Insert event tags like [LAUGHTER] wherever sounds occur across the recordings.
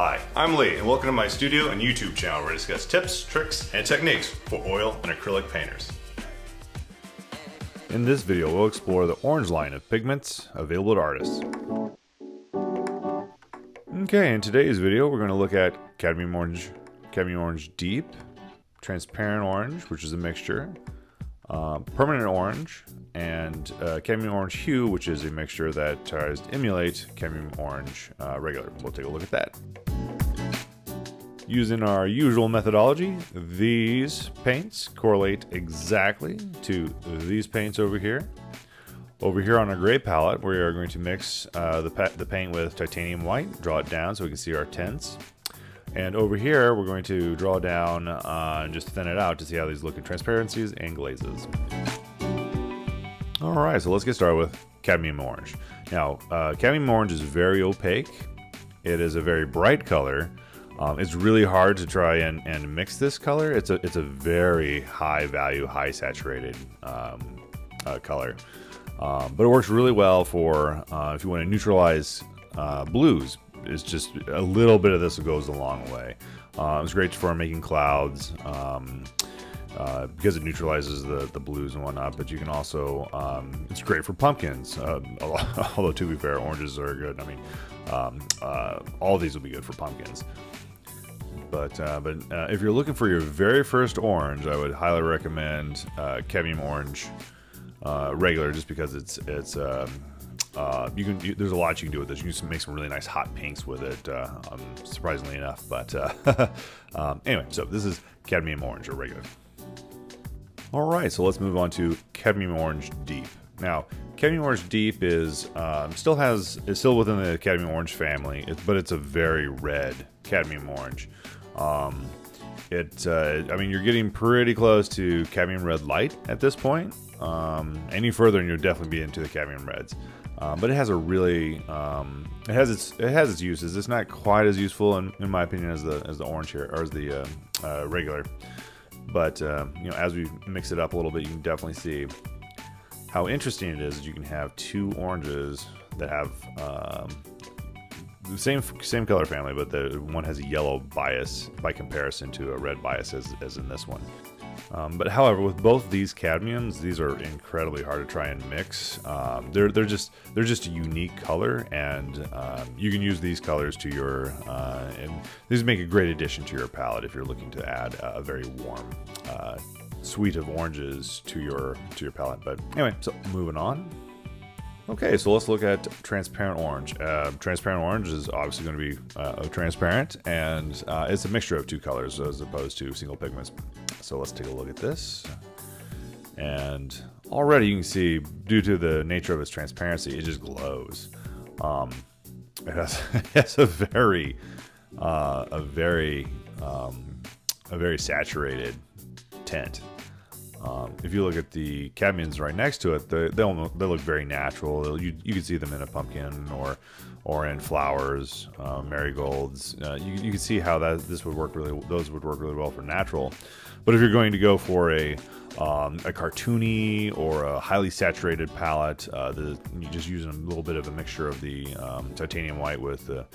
Hi, I'm Lee, and welcome to my studio and YouTube channel where I discuss tips, tricks, and techniques for oil and acrylic painters. In this video, we'll explore the orange line of pigments available to artists. Okay, in today's video, we're going to look at cadmium orange, cadmium orange deep, transparent orange, which is a mixture, uh, permanent orange, and uh, cadmium orange hue, which is a mixture that tries to emulate cadmium orange uh, regular. We'll take a look at that. Using our usual methodology, these paints correlate exactly to these paints over here. Over here on our gray palette, we are going to mix uh, the, the paint with titanium white, draw it down so we can see our tints. And over here, we're going to draw down uh, and just thin it out to see how these look in transparencies and glazes. All right, so let's get started with cadmium orange. Now, uh, cadmium orange is very opaque. It is a very bright color. Um, it's really hard to try and, and mix this color. It's a it's a very high value, high saturated um, uh, color, um, but it works really well for uh, if you want to neutralize uh, blues. It's just a little bit of this goes a long way. Uh, it's great for making clouds. Um, uh, because it neutralizes the, the blues and whatnot. But you can also, um, it's great for pumpkins. [LAUGHS] Although to be fair, oranges are good. I mean, um, uh, all these will be good for pumpkins. But uh, but uh, if you're looking for your very first orange, I would highly recommend cadmium orange regular, just because it's it's. Um, uh, you can you, there's a lot you can do with this. You can make some really nice hot pinks with it, uh, um, surprisingly enough. But uh, [LAUGHS] um, anyway, so this is cadmium orange or regular. All right, so let's move on to cadmium orange deep. Now, cadmium orange deep is um, still has is still within the cadmium orange family, but it's a very red cadmium orange. Um, it, uh, I mean, you're getting pretty close to cadmium red light at this point. Um, any further, and you'll definitely be into the cadmium reds. Um, but it has a really, um, it has its it has its uses. It's not quite as useful, in, in my opinion, as the as the orange here or as the uh, uh, regular. But uh, you know, as we mix it up a little bit, you can definitely see how interesting it is you can have two oranges that have um, same same color family, but the one has a yellow bias by comparison to a red bias as, as in this one. Um, but however, with both these cadmiums, these are incredibly hard to try and mix. Um, they're they're just they're just a unique color, and um, you can use these colors to your uh, and these make a great addition to your palette if you're looking to add a very warm uh, suite of oranges to your to your palette. But anyway, so moving on. Okay, so let's look at transparent orange. Uh, transparent orange is obviously going to be uh, transparent, and uh, it's a mixture of two colors as opposed to single pigments. So let's take a look at this. And already you can see, due to the nature of its transparency, it just glows. Um, it, has, [LAUGHS] it has a very, uh, a very, um, a very saturated tint. Um, if you look at the cadmiums right next to it, they, they, they look very natural. You, you can see them in a pumpkin or or in flowers, uh, marigolds. Uh, you, you can see how that this would work really. Those would work really well for natural. But if you're going to go for a um, a cartoony or a highly saturated palette, uh, the, you just use a little bit of a mixture of the um, titanium white with the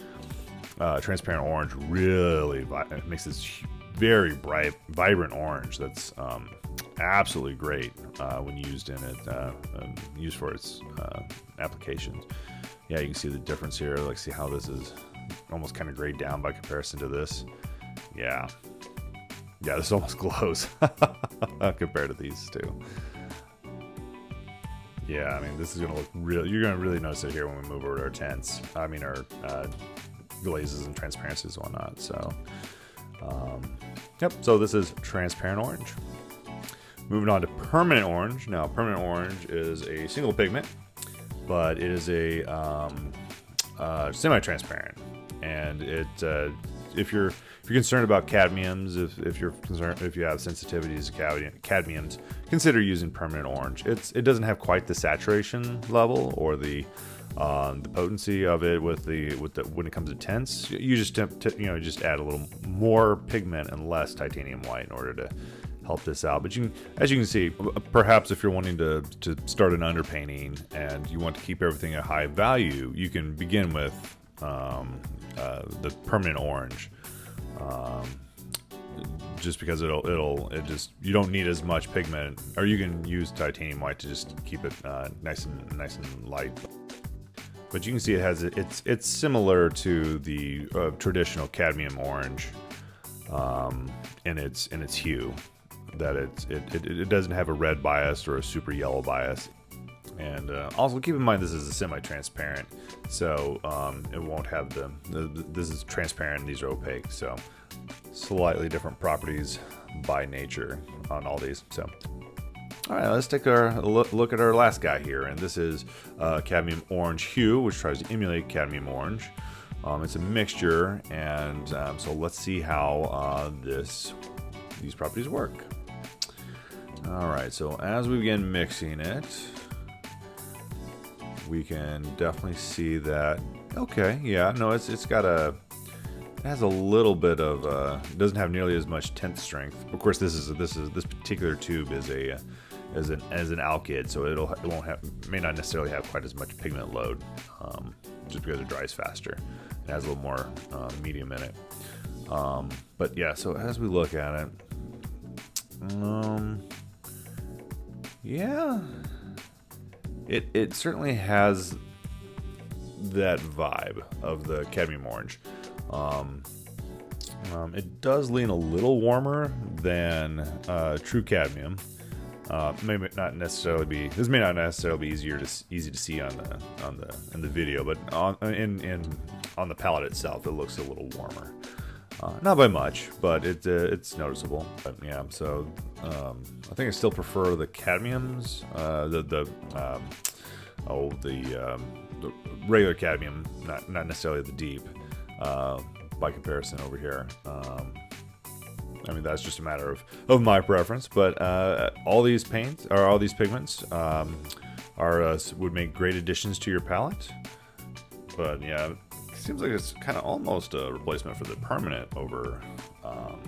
uh, transparent orange. Really makes this very bright, vibrant orange. That's um, absolutely great uh, when used in it, uh, used for its uh, applications. Yeah, you can see the difference here. Like, see how this is almost kind of grayed down by comparison to this. Yeah, yeah, this almost [LAUGHS] glows compared to these two. Yeah, I mean, this is gonna look real. You're gonna really notice it here when we move over to our tints. I mean, our uh, glazes and transparencies and whatnot. So, um, yep. So this is transparent orange. Moving on to permanent orange. Now, permanent orange is a single pigment, but it is a um, uh, semi-transparent, and it uh, if you're if you're concerned about cadmiums, if, if you're concerned if you have sensitivities to cadmiums, consider using permanent orange. It's it doesn't have quite the saturation level or the um, the potency of it with the with the when it comes to tints. You just you know just add a little more pigment and less titanium white in order to help this out. But you can, as you can see, perhaps if you're wanting to, to start an underpainting and you want to keep everything at high value, you can begin with um, uh, the permanent orange. Um, just because it'll it'll it just you don't need as much pigment, or you can use titanium white to just keep it uh, nice and nice and light. But you can see it has it's it's similar to the uh, traditional cadmium orange um, in its in its hue. That it's it, it, it doesn't have a red bias or a super yellow bias. And uh, also keep in mind this is a semi-transparent, so um, it won't have the, the, This is transparent. These are opaque, so slightly different properties by nature on all these. So, all right, let's take a look at our last guy here, and this is uh, cadmium orange hue, which tries to emulate cadmium orange. Um, it's a mixture, and um, so let's see how uh, this these properties work. All right, so as we begin mixing it, we can definitely see that. Okay, yeah, no, it's it's got a it has a little bit of uh, doesn't have nearly as much tint strength. Of course, this is this is this particular tube is a as an as an alkyd, so it'll it won't have may not necessarily have quite as much pigment load, um, just because it dries faster. It has a little more uh, medium in it. Um, but yeah, so as we look at it, um, yeah, it it certainly has that vibe of the cadmium orange. Um, um, it does lean a little warmer than uh, true cadmium. Uh, may not necessarily be this may not necessarily be easier to easy to see on the on the in the video, but on in in on the palette itself, it looks a little warmer. Uh, not by much, but it, uh, it's noticeable. But yeah, so um, I think I still prefer the cadmiums, uh, the the um, oh the, um, the regular cadmium, not not necessarily the deep. Uh, by comparison over here. Um, I mean, that's just a matter of, of my preference, but uh, all these paints, or all these pigments, um, are uh, would make great additions to your palette. But yeah, it seems like it's kind of almost a replacement for the permanent over um,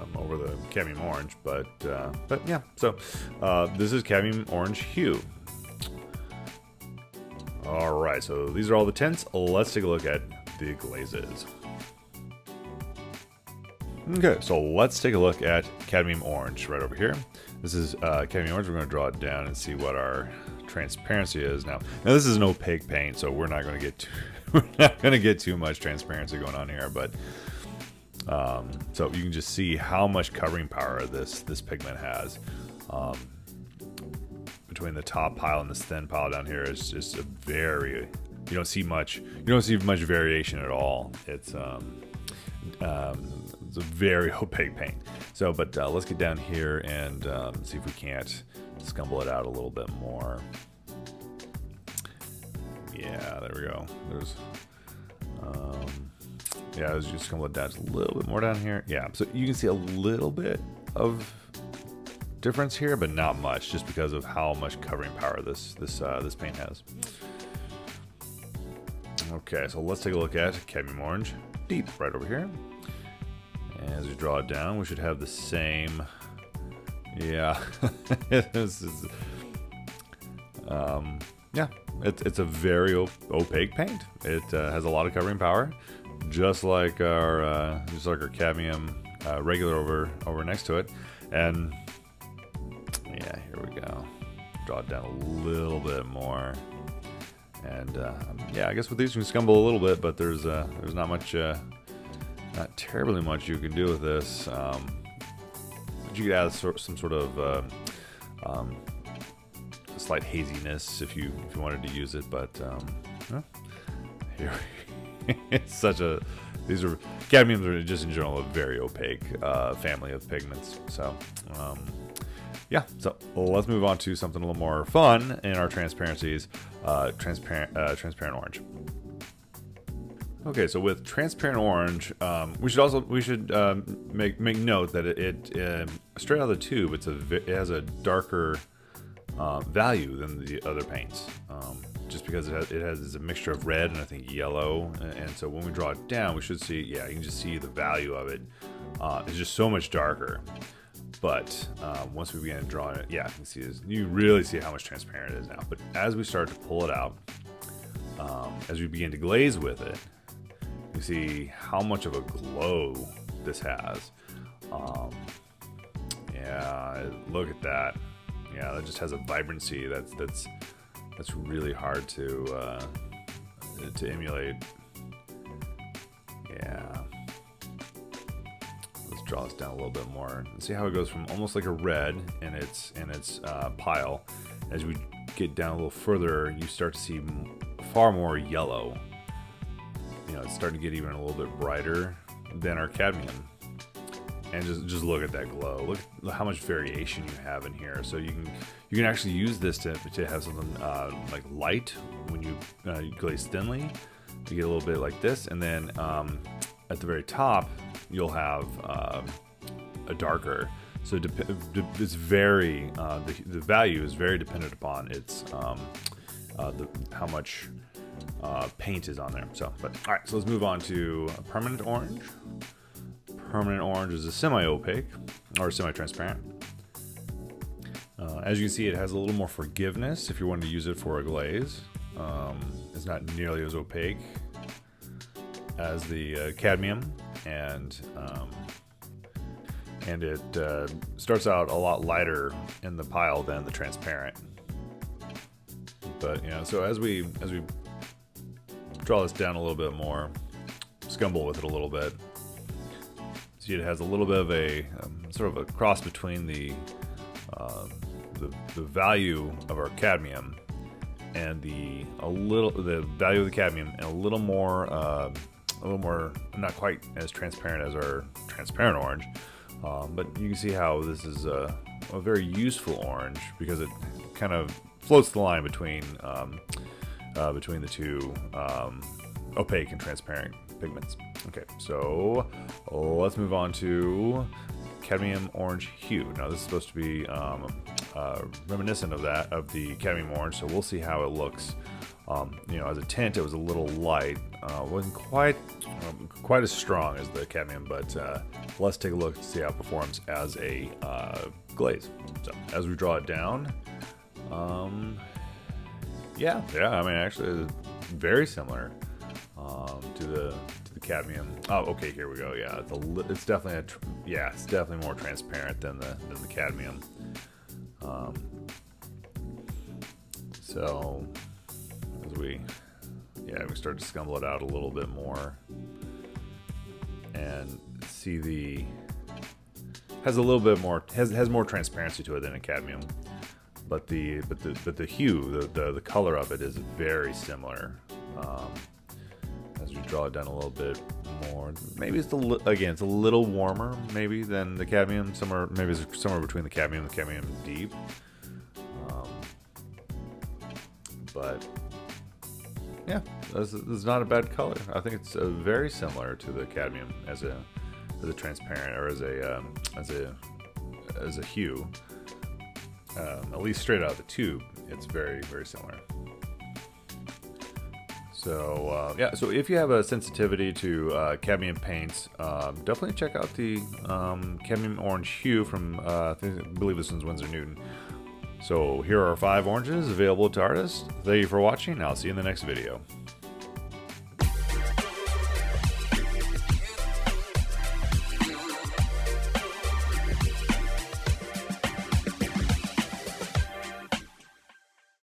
um, over the cadmium orange. But uh, but yeah, so uh, this is cadmium orange hue. All right, so these are all the tints. Let's take a look at the glazes. Okay, so let's take a look at cadmium orange right over here. This is uh, cadmium orange. We're going to draw it down and see what our transparency is now. Now this is an opaque paint, so we're not going to get too, [LAUGHS] we're not going to get too much transparency going on here, but um, so you can just see how much covering power this this pigment has. Um, between the top pile and this thin pile down here is just a very you don't see much you don't see much variation at all. It's um, um, it's a very [LAUGHS] opaque paint. So, but uh, let's get down here and um, see if we can't scumble it out a little bit more. Yeah, there we go. There's, um, yeah, was just scumble it down a little bit more down here. Yeah, so you can see a little bit of difference here, but not much, just because of how much covering power this this uh, this paint has. Okay, so let's take a look at cadmium orange deep right over here. As we draw it down, we should have the same. Yeah, [LAUGHS] this is. Um, yeah, it's it's a very op opaque paint. It uh, has a lot of covering power, just like our uh, just like our cadmium uh, regular over over next to it. And yeah, here we go. Draw it down a little bit more. And uh, yeah, I guess with these you can scumble a little bit, but there's uh, there's not much uh, not terribly much you can do with this. Um, but you could add some sort of uh, um, slight haziness if you if you wanted to use it. But um, here, [LAUGHS] it's such a these are cadmiums are just in general a very opaque uh, family of pigments. So um, yeah, so let's move on to something a little more fun in our transparencies. Uh, transparent, uh, transparent orange. Okay, so with transparent orange, um, we should also we should um, make make note that it, it um, straight out of the tube, it's a it has a darker uh, value than the other paints, um, just because it has, it has a mixture of red and I think yellow, and, and, so when we draw it down, we should see yeah you can just see the value of it. Uh, it's just so much darker. But uh, once we begin drawing it, yeah, you can see this. You really see how much transparent it is now. But as we start to pull it out, um, as we begin to glaze with it, you see how much of a glow this has. Um, yeah, look at that. Yeah, that just has a vibrancy that's that's that's really hard to uh, to emulate. Draw this down a little bit more. And see how it goes from almost like a red in its in its uh, pile. As we get down a little further, you start to see far more yellow. You know, it's starting to get even a little bit brighter than our cadmium. And just just look at that glow. Look at how much variation you have in here. So you can you can actually use this to, to have something uh, like light when you, uh, glaze thinly. You get a little bit like this, and then um, at the very top you'll have uh, a darker. So it's very uh, the, the value is very dependent upon its um, uh, the, how much uh, paint is on there. So, but all right, so let's move on to permanent orange. Permanent orange is a semi-opaque or semi-transparent. Uh, as you can see, it has a little more forgiveness if you want to use it for a glaze. Um, it's not nearly as opaque as the uh, cadmium, and um, and it uh, starts out a lot lighter in the pile than the transparent. But you know, so as we as we draw this down a little bit more, scumble with it a little bit. See, it has a little bit of a um, sort of a cross between the, uh, the the value of our cadmium and the a little the value of the cadmium and a little more uh, a little more not quite as transparent as our transparent orange. Um, but you can see how this is a, a, very useful orange because it kind of floats the line between um, uh, between the two um, opaque and transparent pigments. Okay, so let's move on to cadmium orange hue. Now this is supposed to be um, uh, reminiscent of that, of the cadmium orange, so we'll see how it looks. Um, you know, as a tint, it was a little light. Uh, wasn't quite um, quite as strong as the cadmium, but uh, let's take a look to see how it performs as a uh, glaze. So as we draw it down, um, yeah, yeah. I mean, actually, very similar um, to the to the cadmium. Oh, okay. Here we go. Yeah, it's a it's definitely a yeah, it's definitely more transparent than the than the cadmium. Um, so we yeah we start to scumble it out a little bit more and see the has a little bit more has has more transparency to it than a cadmium but the but the but the hue, the the, the color of it is very similar. Um, as we draw it down a little bit more, maybe it's the again it's a little warmer maybe than the cadmium. Somewhere maybe it's somewhere between the cadmium and the cadmium deep. Um, but yeah, this is not a bad color. I think it's uh, very similar to the cadmium as a as a transparent or as a um, as a as a hue um, at least straight out of the tube, it's very, very similar. So uh, yeah, so if you have a sensitivity to uh, cadmium paints, um, definitely check out the um, cadmium orange hue from uh, I believe this one's Winsor Newton. So here are five oranges available to artists. Thank you for watching. I'll see you in the next video.